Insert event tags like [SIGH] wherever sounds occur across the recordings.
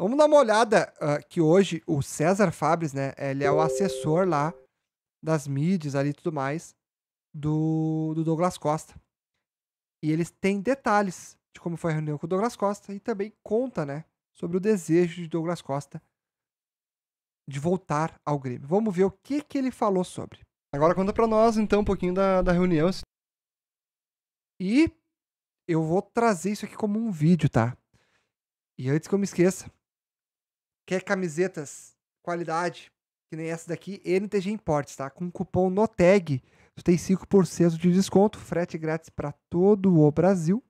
Vamos dar uma olhada uh, que hoje o César Fabres, né? Ele é o assessor lá das mídias ali e tudo mais do, do Douglas Costa. E eles têm detalhes de como foi a reunião com o Douglas Costa e também conta, né? Sobre o desejo de Douglas Costa de voltar ao Grêmio. Vamos ver o que, que ele falou sobre. Agora conta para nós, então, um pouquinho da, da reunião. E eu vou trazer isso aqui como um vídeo, tá? E antes que eu me esqueça, quer camisetas qualidade, que nem essa daqui, NTG Imports, tá? Com cupom NOTEG, você tem 5% de desconto, frete grátis para todo o Brasil.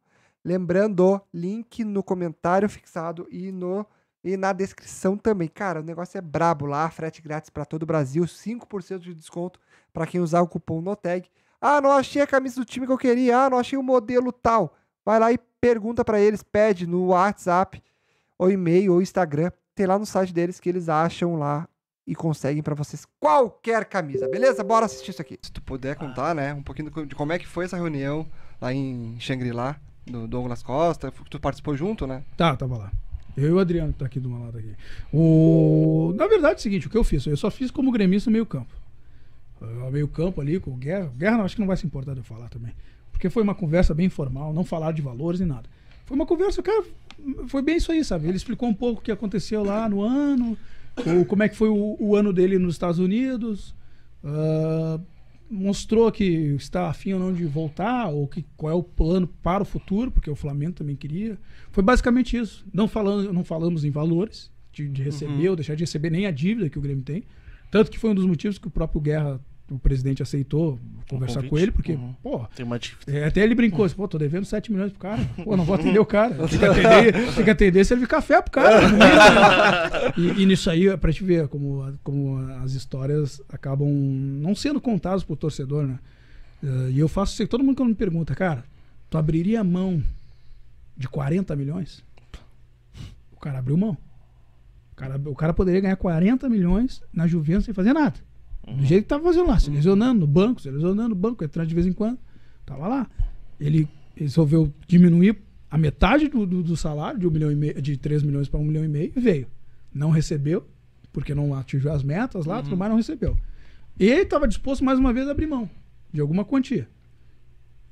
Lembrando, link no comentário fixado e no e na descrição também. Cara, o negócio é brabo lá, frete grátis para todo o Brasil, 5% de desconto para quem usar o cupom NOTEG. Ah, não achei a camisa do time que eu queria, ah, não achei o modelo tal. Vai lá e pergunta para eles, pede no WhatsApp, ou e-mail, ou Instagram. Tem lá no site deles que eles acham lá e conseguem para vocês qualquer camisa, beleza? Bora assistir isso aqui. Se tu puder contar, né, um pouquinho de como é que foi essa reunião lá em Shangri-La, do Douglas Costa, tu participou junto, né? Tá, tava lá. Eu e o Adriano tá aqui do meu lado aqui. O... Na verdade é o seguinte, o que eu fiz? Eu só fiz como gremista meio campo. Meio campo ali com o Guerra. Guerra não, acho que não vai se importar de eu falar também. Porque foi uma conversa bem informal, não falar de valores nem nada. Foi uma conversa, cara, foi bem isso aí, sabe? Ele explicou um pouco o que aconteceu lá no ano, ou como é que foi o, o ano dele nos Estados Unidos. Uh, mostrou que está afim ou não de voltar, ou que, qual é o plano para o futuro, porque o Flamengo também queria. Foi basicamente isso. Não, falando, não falamos em valores, de, de receber uhum. ou deixar de receber nem a dívida que o Grêmio tem. Tanto que foi um dos motivos que o próprio Guerra o presidente aceitou conversar com ele, porque, uhum. pô. É, até ele brincou, assim, pô, tô devendo 7 milhões pro cara. Pô, não vou [LAUGHS] atender o cara. Tem que atender, tem que atender servir café pro cara. [LAUGHS] e, e, nisso aí, pra te ver como, como as histórias acabam não sendo contadas pro torcedor, né? Uh, e eu faço isso, todo mundo que me pergunta, cara, tu abriria mão de 40 milhões? O cara abriu mão. O cara, o cara poderia ganhar 40 milhões na Juventus sem fazer nada. Uhum. Do jeito que tava fazendo lá, se lesionando no banco, se lesionando no banco, entrando de vez em quando. Tava lá. Ele resolveu diminuir a metade do, do, do salário, de, um milhão e meio, de 3 milhões para 1 milhão e meio, e veio. Não recebeu, porque não atingiu as metas lá, uhum. tudo mais, não recebeu. E ele estava disposto mais uma vez a abrir mão de alguma quantia.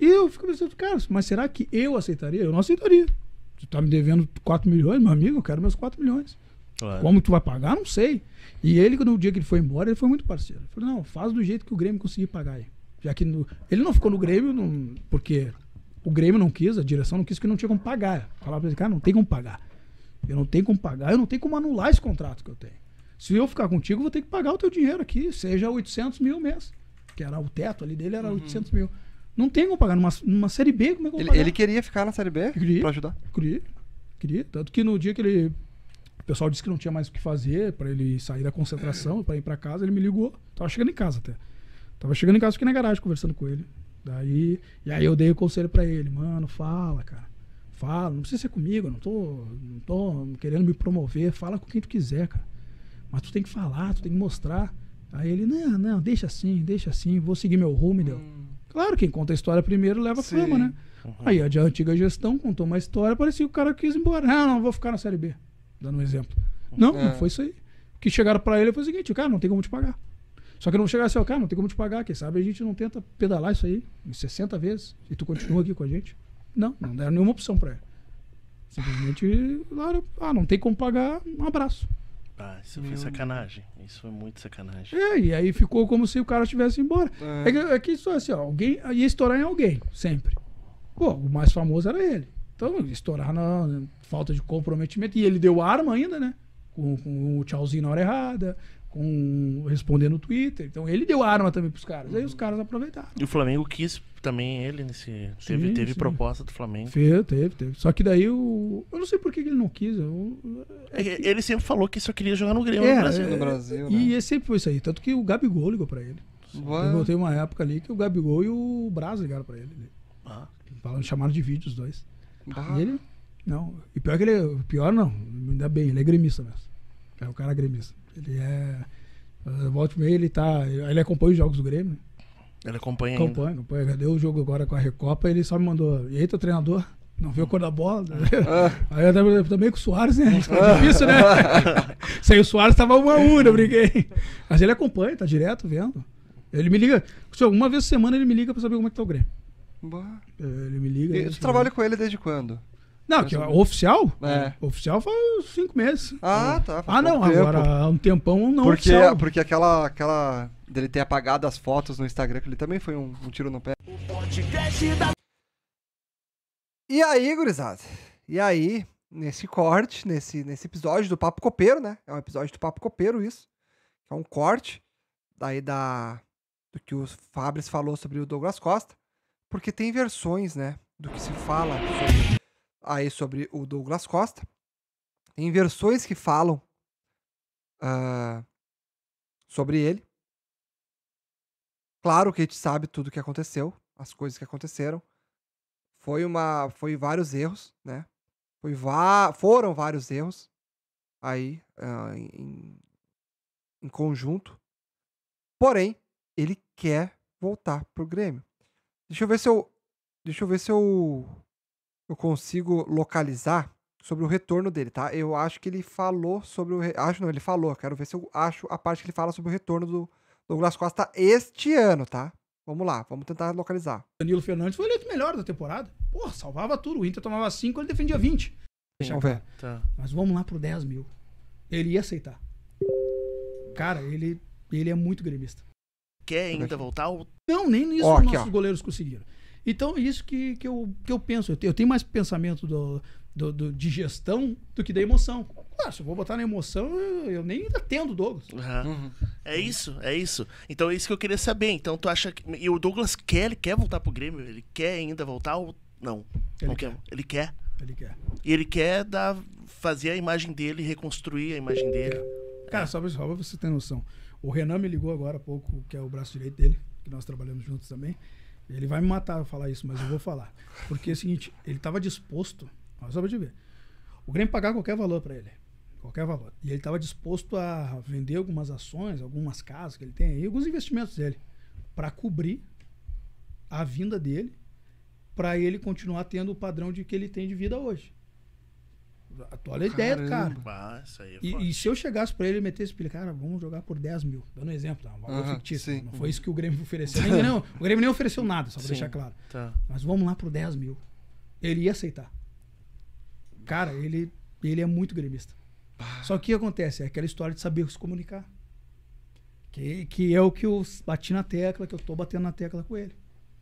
E eu fico pensando, cara, mas será que eu aceitaria? Eu não aceitaria. Tu tá me devendo 4 milhões, meu amigo, eu quero meus 4 milhões. Claro. Como tu vai pagar, não sei. E ele, no dia que ele foi embora, ele foi muito parceiro. Ele falou, não, faz do jeito que o Grêmio conseguir pagar aí. Já que no... ele não ficou no Grêmio não... porque o Grêmio não quis, a direção não quis, que não tinha como pagar. Falava pra ele, cara, não tem como pagar. Eu não tenho como pagar, eu não tenho como anular esse contrato que eu tenho. Se eu ficar contigo, eu vou ter que pagar o teu dinheiro aqui, seja 800 mil mês. Que era o teto ali dele, era uhum. 800 mil. Não tem como pagar. Numa, numa Série B, como é que eu vou ele, pagar? Ele queria ficar na Série B queria, pra ajudar? Queria, queria. Tanto que no dia que ele pessoal disse que não tinha mais o que fazer para ele sair da concentração, para ir para casa. Ele me ligou. Tava chegando em casa até. Tava chegando em casa, fiquei na garagem conversando com ele. Daí, e aí eu dei o conselho para ele, mano, fala, cara. Fala, não precisa ser comigo, não tô, não tô querendo me promover, fala com quem tu quiser, cara. Mas tu tem que falar, tu tem que mostrar. Aí ele, não, não, deixa assim, deixa assim, vou seguir meu rumo, hum. deu. Claro, quem conta a história primeiro leva Sim. fama, né? Uhum. Aí a antiga gestão contou uma história, parecia que o cara quis ir embora. Não, não, vou ficar na Série B dando um exemplo. Não, é. não foi isso aí. O que chegaram para ele foi o seguinte, cara, não tem como te pagar. Só que não chegaram assim, ó, cara, não tem como te pagar, quem sabe a gente não tenta pedalar isso aí em 60 vezes e tu continua aqui com a gente. Não, não deram nenhuma opção para ele. Simplesmente, claro, ah, não tem como pagar, um abraço. Ah, isso foi sacanagem. Isso foi muito sacanagem. É, e aí ficou como se o cara estivesse embora. É, é que, é que isso é assim, ó, alguém ia estourar em alguém, sempre. Pô, o mais famoso era ele. Então, estourar na falta de comprometimento. E ele deu arma ainda, né? Com, com o tchauzinho na hora errada, com respondendo no Twitter. Então ele deu arma também pros caras. Aí os caras aproveitaram. E o Flamengo quis também ele nesse. Sim, teve teve sim. proposta do Flamengo. Teve, teve, teve. Só que daí o. Eu não sei por que ele não quis. Eu... É que... Ele sempre falou que só queria jogar no Grêmio é, no Brasil. É, no Brasil né? E sempre foi isso aí. Tanto que o Gabigol ligou pra ele. Eu voltei uma época ali que o Gabigol e o Braz ligaram pra ele. Ah. Falando, chamaram de vídeo os dois. Ah. Ele. Não. E pior que ele. Pior não. Ainda bem, ele é gremista mesmo. É o cara gremista. Ele é. Uh, volta e meia, ele tá. Ele acompanha os jogos do Grêmio. Né? Ele acompanha Acompanha, ainda. acompanha. Deu o jogo agora com a Recopa, ele só me mandou. E aí, teu treinador? Não viu a cor da bola. né? Ah. [LAUGHS] Aí eu tava- também com o Soares, né? Tá difícil, né? [LAUGHS] Sem o Soares tava uma a um, eu brinquei. Mas ele acompanha, tá direto vendo. Ele me liga. Uma vez por semana ele me liga pra saber como é que tá o Grêmio. Bah. Ele me liga. E tu trabalha com ele desde quando? Não, que o oficial? É. Oficial faz cinco meses. Ah, tá. faz Ah, não, tempo. agora há um tempão não Porque, oficial. porque aquela, aquela. dele ter apagado as fotos no Instagram, que ele também foi um, um tiro no pé. E aí, gurizada? E aí, nesse corte, nesse, nesse episódio do Papo Copeiro, né? É um episódio do Papo Copeiro, isso. É um corte daí da do que o Fabris falou sobre o Douglas Costa, porque tem versões, né, do que se fala sobre- aí sobre o Douglas Costa. Tem versões que falam ah, sobre ele. Claro que a gente sabe tudo o que aconteceu, as coisas que aconteceram. Foi uma, foi vários erros, né? Foi va foram vários erros aí ah, em, em conjunto. Porém, ele quer voltar pro Grêmio. Deixa eu ver se eu, deixa eu ver se eu, eu consigo localizar sobre o retorno dele, tá? Eu acho que ele falou sobre o, re- acho não, ele falou. Quero ver se eu acho a parte que ele fala sobre o retorno do Douglas Costa este ano, tá? Vamos lá, vamos tentar localizar. Danilo Fernandes foi eleito melhor da temporada. Porra, salvava tudo. O Inter tomava 5, ele defendia 20. Deixa Vamos ver. Tá. Mas vamos lá pro 10 mil. Ele ia aceitar. Cara, ele, ele é muito gremista. Quer ainda voltar? ou- Não, nem nisso Ó, os aqui, nossos ó. goleiros conseguiram. Então, é isso que, que, eu, que eu penso. Eu tenho, eu tenho mais pensamento do, do, do- de gestão do que da emoção. Claro, se eu vou botar na emoção, eu, eu nem atendo o Douglas. Aham. Uhum. É isso, é isso. Então é isso que eu queria saber. Então tu acha que. E o Douglas quer, ele quer voltar pro Grêmio? Ele quer ainda voltar ou não? Ele não quer. Ele quer. Ele quer. E ele quer dar, fazer a imagem dele, reconstruir a imagem dele. Cara, só pra, só pra você ter noção. O Renan me ligou agora há pouco, que é o braço direito dele, que nós trabalhamos juntos também. Ele vai me matar falar isso, mas eu vou falar. Porque é o seguinte, ele tava disposto, ó, só pra te ver. O Grêmio pagar qualquer valor pra ele. Qualquer valor. E ele tava disposto a vender algumas ações, algumas casas que ele tem aí, alguns investimentos dele, pra cobrir a vinda dele, pra ele continuar tendo o padrão de que ele tem de vida hoje. Olha a ideia do cara. Caramba. Ah, isso aí é E, e se eu chegasse pra ele e metesse pilha, cara, vamos jogar por 10 mil. Dando um exemplo, tá? Um valor Aham, fictício. sim. Não foi isso que o Grêmio ofereceu. Nem, não, o Grêmio nem ofereceu nada, só pra Sim. deixar claro. Tá. Mas vamos lá por 10 mil. Ele ia aceitar. Cara, ele, ele é muito gremista. Só que o que acontece? É aquela história de saber se comunicar. Que, que é o que eu bati na tecla, que eu tô batendo na tecla com ele.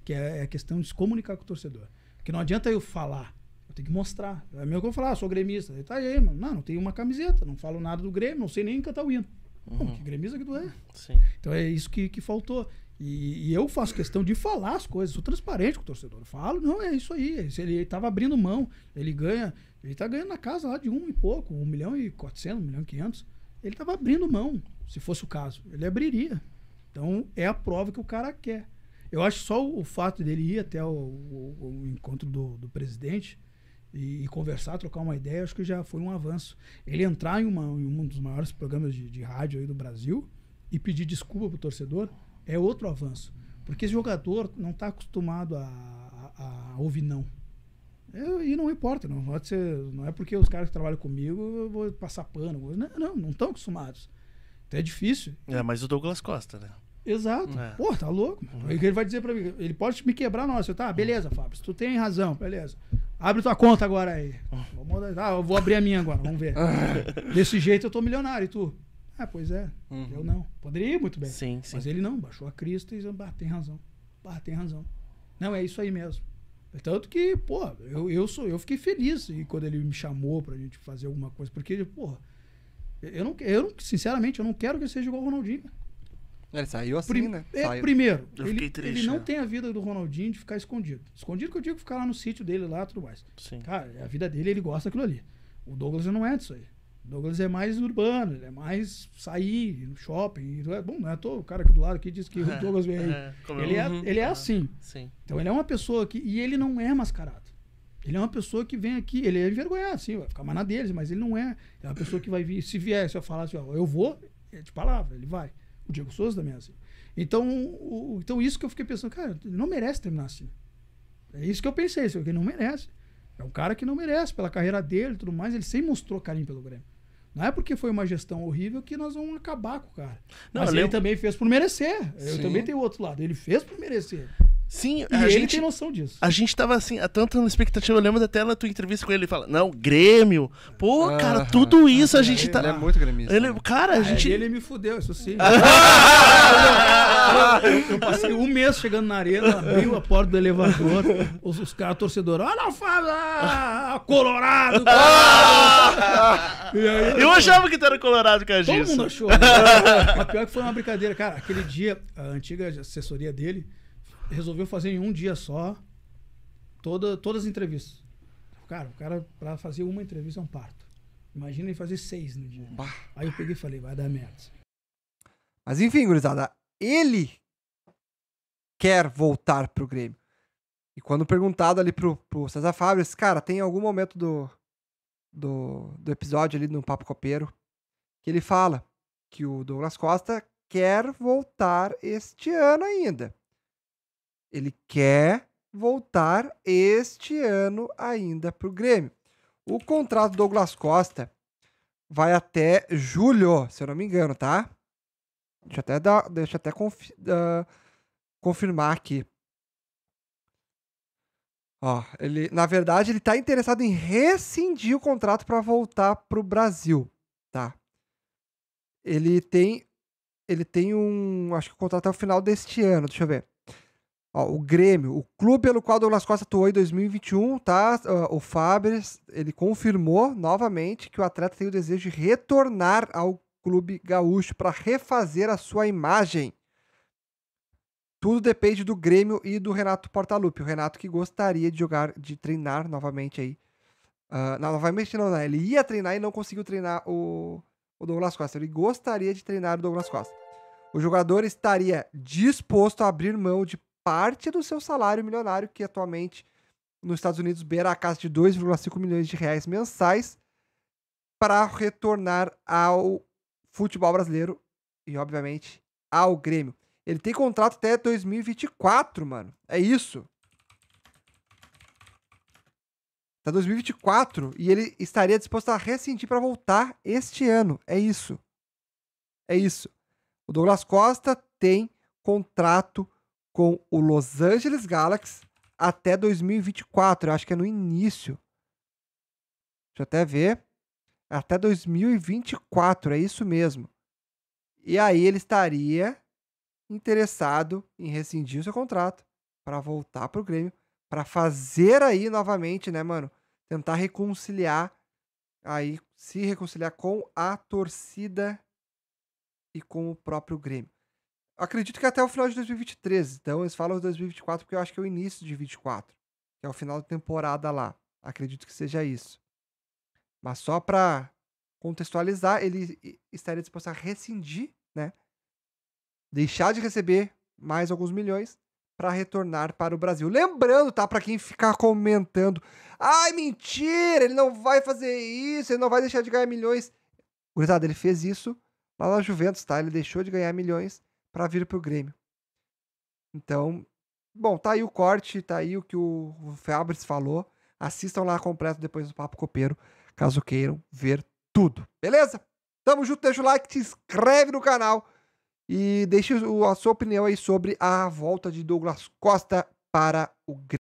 Que é a questão de se comunicar com o torcedor. Porque não adianta eu falar. Tenho que mostrar. É mesmo que eu falar, ah, sou gremista. Ele tá aí, mano. Não, não tenho uma camiseta, não falo nada do Grêmio, não sei nem cantar o hino. Pô, que gremista que tu é? Sim. Então é isso que, que faltou. E, e eu faço questão de falar as coisas, sou transparente com o torcedor. Eu falo, não, é isso aí. Se ele estava abrindo mão, ele ganha, ele tá ganhando na casa lá de um e pouco, um milhão e quatrocentos, um milhão e quinhentos. Ele estava abrindo mão, se fosse o caso. Ele abriria. Então é a prova que o cara quer. Eu acho só o, o fato dele ir até o, o- o encontro do, do presidente e, e conversar, trocar uma ideia, acho que já foi um avanço. Ele entrar em, uma, em um dos maiores programas de, de rádio aí do Brasil e pedir desculpa pro torcedor é outro avanço. Porque esse jogador não está acostumado a, a- a ouvir não. Eu- e não importa, não, pode ser, não é porque os caras que trabalham comigo eu vou passar pano. vou- Não, não, não estão acostumados. Então é difícil. É, mas o Douglas Costa, né? Exato. É. Pô, tá louco. que ele vai dizer pra mim, ele pode me quebrar na hora. Você tá, beleza, Fábio, tu tem razão, beleza. Abre tua conta agora aí. Ah, eu vou abrir a minha agora, vamos ver. [LAUGHS] Desse jeito eu tô milionário, e tu? Ah, pois é. Uhum. Eu não. Poderia ir muito bem. Sim, sim. Mas ele não, baixou a crista e disse, bah, tem razão. Bah, tem razão. Não, é isso aí mesmo. Tanto que, pô, eu, eu, sou, eu fiquei feliz e quando ele me chamou pra gente fazer alguma coisa, porque, porra, eu não, eu não, sinceramente, eu não quero que seja igual o Ronaldinho. Ele saiu assim, Prim- né? é, Saiu. primeiro, Eu ele, fiquei triste, ele não é. tem a vida do Ronaldinho de ficar escondido. Escondido que eu digo ficar lá no sítio dele lá e tudo mais. Sim. Cara, a vida dele, ele gosta daquilo ali. O Douglas não é disso aí. O Douglas é mais urbano, ele é mais sair, ir no shopping. ir- é Bom, não é toa, o cara aqui do lado aqui diz que o [LAUGHS] Douglas vem aí. É, Ele é, Uhum. ele é assim. Sim. Então ele é uma pessoa que. E ele não é mascarado. Ele é uma pessoa que vem aqui, ele é envergonhado, sim, vai ficar mais na deles, mas ele não é. É uma pessoa que vai vir. Se vier, se eu falar assim, ó, eu vou, é de palavra, ele vai. O Diego Souza também é assim. Então, o- então isso que eu fiquei pensando, cara, ele não merece terminar assim. É isso que eu pensei, isso, ele não merece. É um cara que não merece, pela carreira dele e tudo mais, ele sempre mostrou carinho pelo Grêmio. Não é porque foi uma gestão horrível que nós vamos acabar com o cara. Não, Mas ele lembro- também fez por merecer. Eu Sim. também tenho outro lado. Ele fez por merecer. Sim, E a ele gente, tem noção disso. a gente tava assim, a tanta expectativa. Eu lembro até na tua entrevista com ele, ele fala: Não, Grêmio. Pô, cara, Aham. tudo isso a gente Ele tá. é muito gremista. Ele, né? cara, a É, gente. ele me fudeu, isso sim. [LAUGHS] eu, passei um mês chegando na arena, abriu a porta do elevador, os, os caras torcedores, olha o Fábio, ah, Colorado! cara." E aí, Eu achava que tu era colorado com a Todo disso. mundo achou. né? Mas pior que foi uma brincadeira. Cara, aquele dia, a antiga assessoria dele resolveu fazer em um dia só toda, todas as entrevistas. Cara, o cara, pra fazer uma entrevista é um parto. Imagina ele fazer seis no dia. Bah. Aí eu peguei e falei, vai dar merda. Mas enfim, gurizada, ele quer voltar pro Grêmio. E quando perguntado ali pro, pro César Fabres, cara, tem algum momento do, do, do episódio ali no Papo Copeiro que ele fala que o Douglas Costa quer voltar este ano ainda. Ele quer voltar este ano ainda pro Grêmio. O contrato do Douglas Costa vai até julho, se eu não me engano, tá? Deixa eu até, dar, deixa até confi- ah, confirmar aqui. Ó, ele, na verdade, ele tá interessado em rescindir o contrato para voltar pro Brasil, tá? Ele tem ele tem um, acho que o contrato é o final deste ano, deixa eu ver. Ó, o Grêmio, o clube pelo qual Douglas Costa atuou em 2021, tá? O Fabres, ele confirmou novamente que o atleta tem o desejo de retornar ao clube gaúcho para refazer a sua imagem. Tudo depende do Grêmio e do Renato Portaluppi. O Renato que gostaria de jogar, de treinar novamente aí. Ah, não, novamente não, né? Ele ia treinar e não conseguiu treinar o, o Douglas Costa. Ele gostaria de treinar o Douglas Costa. O jogador estaria disposto a abrir mão de parte do seu salário milionário, que atualmente nos Estados Unidos beira a casa de 2,5 milhões de reais mensais, para retornar ao futebol brasileiro e, obviamente, ao Grêmio. Ele tem contrato até 2024, mano. É isso. Até 2024 e ele estaria disposto a rescindir para voltar este ano. É isso. É isso. O Douglas Costa tem contrato com o Los Angeles Galaxy até 2024. Eu acho que é no início. Deixa eu até ver. Até 2024, é isso mesmo. E aí ele estaria interessado em rescindir o seu contrato para voltar pro Grêmio, para fazer aí novamente, né, mano, tentar reconciliar aí, se reconciliar com a torcida e com o próprio Grêmio. Acredito que até o final de 2023, então eles falam 2024 porque eu acho que é o início de 24, que é o final da temporada lá. Acredito que seja isso. Mas só para contextualizar, ele estaria disposto a rescindir, né? Deixar de receber mais alguns milhões para retornar para o Brasil. Lembrando, tá? Para quem ficar comentando, ai, mentira, ele não vai fazer isso, ele não vai deixar de ganhar milhões. Gurizada, ele fez isso lá na Juventus, tá? Ele deixou de ganhar milhões para vir pro Grêmio. Então, bom, tá aí o corte, tá aí o que o Fabris falou. Assistam lá completo depois do Papo Copeiro, caso queiram ver tudo. Beleza? Tamo junto, deixa o like, te inscreve no canal e deixe o- a sua opinião aí sobre a volta de Douglas Costa para o Grêmio.